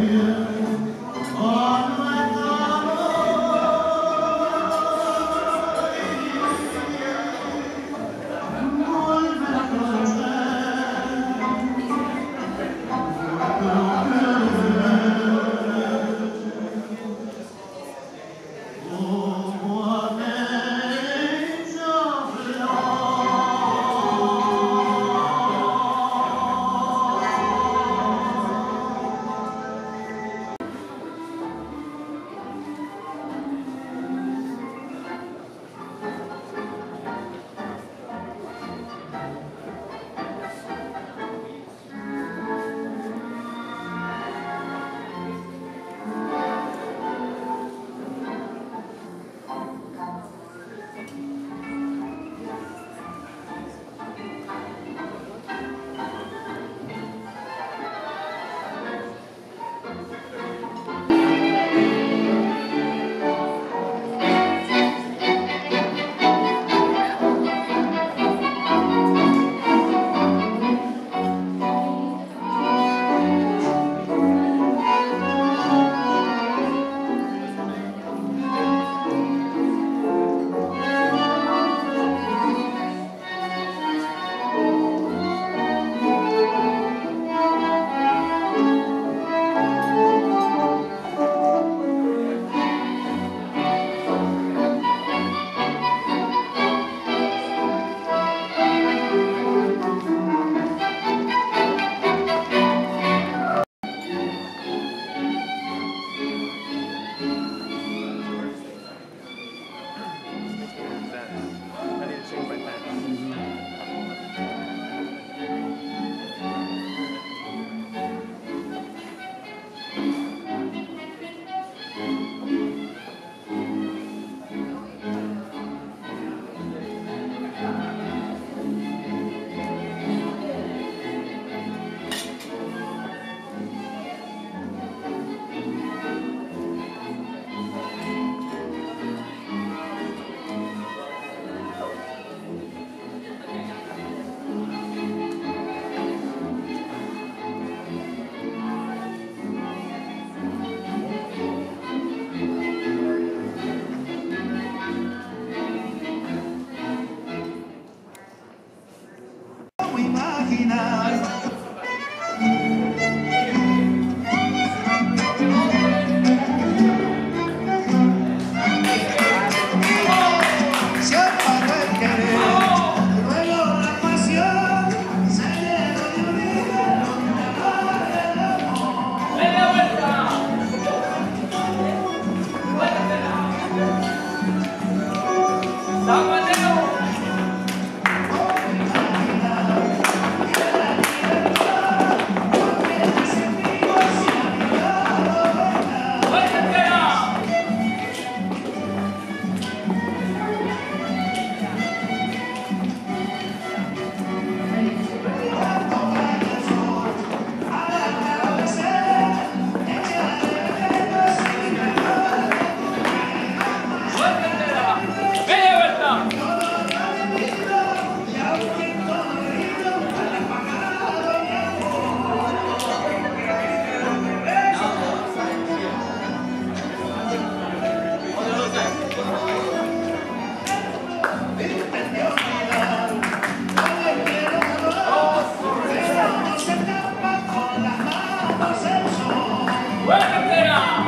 Llega el la